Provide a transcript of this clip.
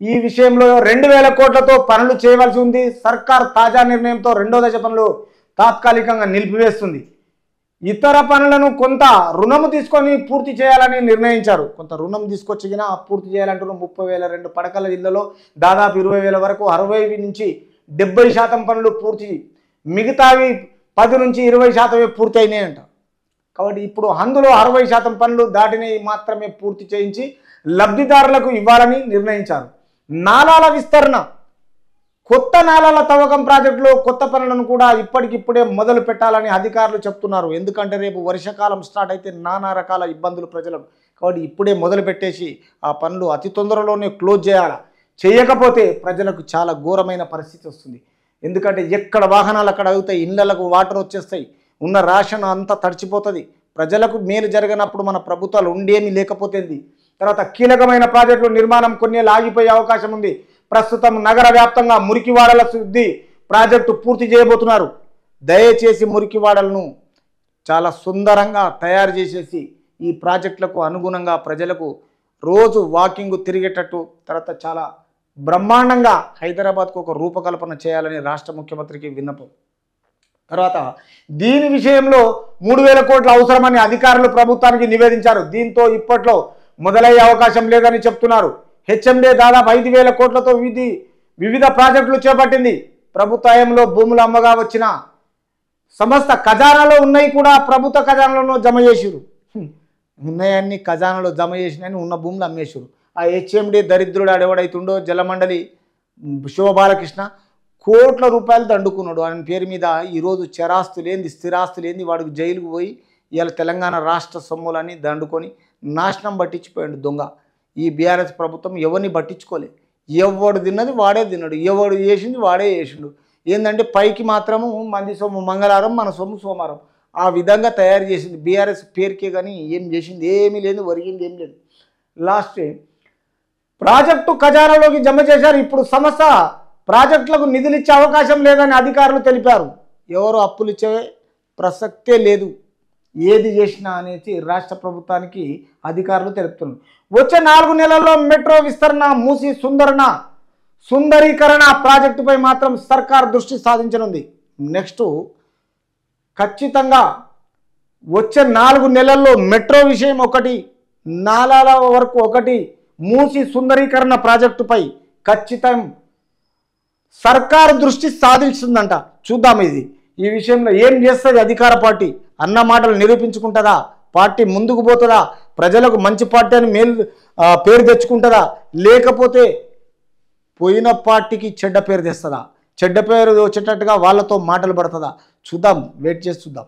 ఈ విషయంలో రెండు వేల కోట్లతో పనులు చేయవలసి ఉంది. సర్కార్ తాజా నిర్ణయంతో రెండో దశ పనులు తాత్కాలికంగా నిలిపివేస్తుంది. ఇతర పనులను కొంత రుణము తీసుకొని పూర్తి చేయాలని నిర్ణయించారు. కొంత రుణం తీసుకొచ్చినా పూర్తి చేయాలంటున్న ముప్పై వేల రెండు పడకల జిల్లాలో దాదాపు ఇరవై వేల వరకు అరవై నుంచి డెబ్బై శాతం పనులు పూర్తి మిగతావి పది నుంచి ఇరవై శాతమే పూర్తి అయినాయంట. కాబట్టి ఇప్పుడు అందులో అరవై శాతం పనులు దాటినవి మాత్రమే పూర్తి చేయించి లబ్ధిదారులకు ఇవ్వాలని నిర్ణయించారు. నాలాల విస్తరణ. కొత్త నాలాల తవ్వకం ప్రాజెక్టులో కొత్త పనులను కూడా ఇప్పటికిప్పుడే మొదలు పెట్టాలని అధికారులు చెప్తున్నారు. ఎందుకంటే రేపు వర్షాకాలం స్టార్ట్ అయితే నానా రకాల ఇబ్బందులు ప్రజలకు కాబట్టి ఇప్పుడే మొదలు పెట్టేసి ఆ పనులు అతి తొందరలోనే క్లోజ్ చేయాలా. చేయకపోతే ప్రజలకు చాలా ఘోరమైన పరిస్థితి వస్తుంది. ఎందుకంటే ఎక్కడ వాహనాలు అక్కడ అవుతాయి ఇళ్ళలకు వాటర్ వచ్చేస్తాయి ఉన్న రేషన్ అంతా తడిచిపోతుంది. ప్రజలకు మేలు జరగనప్పుడు మన ప్రభుత్వాలు ఉండేమి లేకపోతేంది? తర్వాత కీలకమైన ప్రాజెక్టులు నిర్మాణం కొన్ని ఆగిపోయే అవకాశం ఉంది. ప్రస్తుతం నగర వ్యాప్తంగా మురికివాడల శుద్ధి ప్రాజెక్టు పూర్తి చేయబోతున్నారు. దయచేసి మురికివాడలను చాలా సుందరంగా తయారు చేసేసి ఈ ప్రాజెక్టులకు అనుగుణంగా ప్రజలకు రోజు వాకింగ్ తిరిగేటట్టు తర్వాత చాలా బ్రహ్మాండంగా హైదరాబాద్కు ఒక రూపకల్పన చేయాలని రాష్ట్ర ముఖ్యమంత్రికి విన్నపం. తర్వాత దీని విషయంలో మూడు వేల కోట్ల అవసరమని అధికారులు ప్రభుత్వానికి నివేదించారు. దీంతో ఇప్పట్లో మొదలయ్యే అవకాశం లేదని చెప్తున్నారు. హెచ్ఎండే దాదాపు ఐదు వేల కోట్లతో విధి వివిధ ప్రాజెక్టులు చేపట్టింది. ప్రభుత్వంలో భూములు అమ్మగా వచ్చిన సమస్త ఖజానాలో ఉన్నాయి కూడా ప్రభుత్వ ఖజానాలో జమ చేసిరు హ్మ్. ఉన్నాయన్ని ఖజానాలో జమ చేసినని ఉన్న భూములు అమ్మేసారు ఆ హెచ్ఎండి దరిద్రుడు ఆడెవడైతుండో జలమండలి శివబాలకృష్ణ కోట్ల రూపాయలు దండుకున్నాడు. ఆయన పేరు మీద ఈరోజు చరాస్తులేంది స్థిరాస్తులేంది వాడికి జైలుకు పోయి ఇవాళ తెలంగాణ రాష్ట్ర సొమ్ములని దండుకొని నాశనం పట్టించిపోయాడు దొంగ. ఈ బీఆర్ఎస్ ప్రభుత్వం ఎవరిని పట్టించుకోలే. ఎవడు తిన్నది వాడే తిన్నాడు. ఎవడు చేసింది వాడే చేసిండు. ఏంటంటే పైకి మాత్రము మంది సొమ్ము మంగళవారం మన సొమ్ము సోమవారం. ఆ విధంగా తయారు చేసింది బీఆర్ఎస్ పేరుకే కానీ ఏం చేసింది ఏమీ లేదు ఒరిగింది ఏం లేదు. లాస్ట్ ప్రాజెక్టు ఖజానాలోకి జమ చేశారు. ఇప్పుడు సంస్థ ప్రాజెక్టులకు నిధులు ఇచ్చే అవకాశం లేదని అధికారులు తెలిపారు. ఎవరు అప్పులు ఇచ్చే ప్రసక్తే లేదు. ఏది చేసినా అనేది రాష్ట్ర ప్రభుత్వానికి అధికారులు తెలుపుతున్నారు. వచ్చే నాలుగు నెలల్లో మెట్రో విస్తరణ మూసి సుందరణ సుందరీకరణ ప్రాజెక్టుపై మాత్రం సర్కార్ దృష్టి సాధించనుంది. నెక్స్ట్ ఖచ్చితంగా వచ్చే నాలుగు నెలల్లో మెట్రో విషయం ఒకటి నాలాల వరకు ఒకటి మూసి సుందరీకరణ ప్రాజెక్టుపై ఖచ్చితం సర్కారు దృష్టి సాధించిందంట. చూద్దాం ఇది. ఈ విషయంలో ఏం చేస్తుంది అధికార పార్టీ? అన్న మాటలు నిరూపించుకుంటుందా? పార్టీ ముందుకు పోతుందా? ప్రజలకు మంచి పార్టీ అని మేలు పేరు తెచ్చుకుంటుందా? లేకపోతే పోయిన పార్టీకి చెడ్డ పేరు తెస్తుందా? చెడ్డ పేరు వచ్చేటట్టుగా వాళ్ళతో మాటలు పడుతుందా? చూద్దాం వెయిట్ చేసి చూద్దాం.